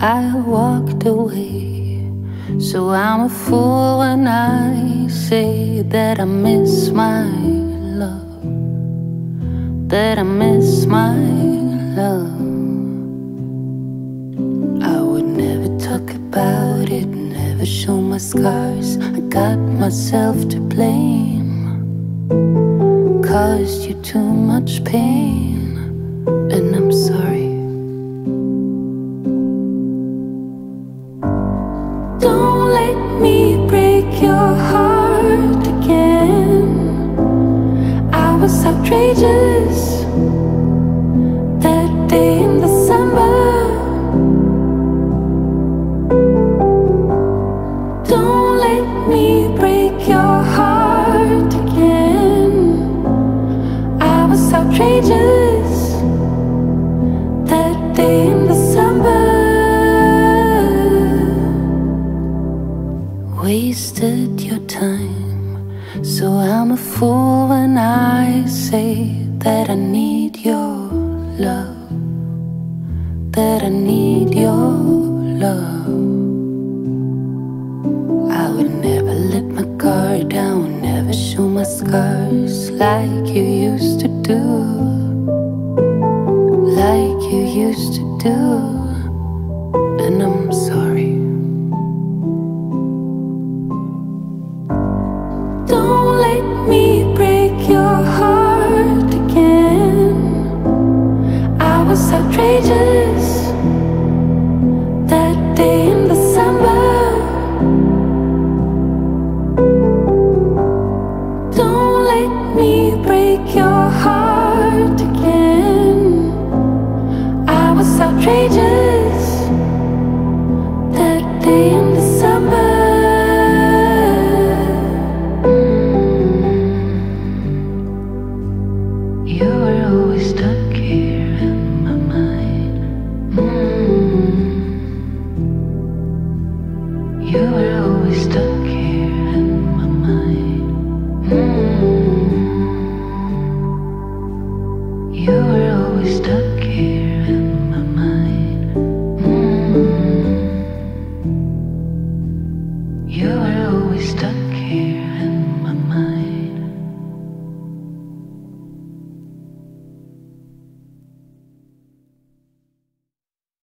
I walked away, so I'm a fool when I say that I miss my love that I miss my love. I would never talk about it, never show my scars. I got myself to blame. Caused you too much pain, was outrageous that day in December. Don't let me break your heart again. I was outrageous that day in December. Wasted your time, so I'm a fool when I say that I need your love, that I need your love. I would never let my guard down, never show my scars like you used to do, like you used to do, was outrageous You were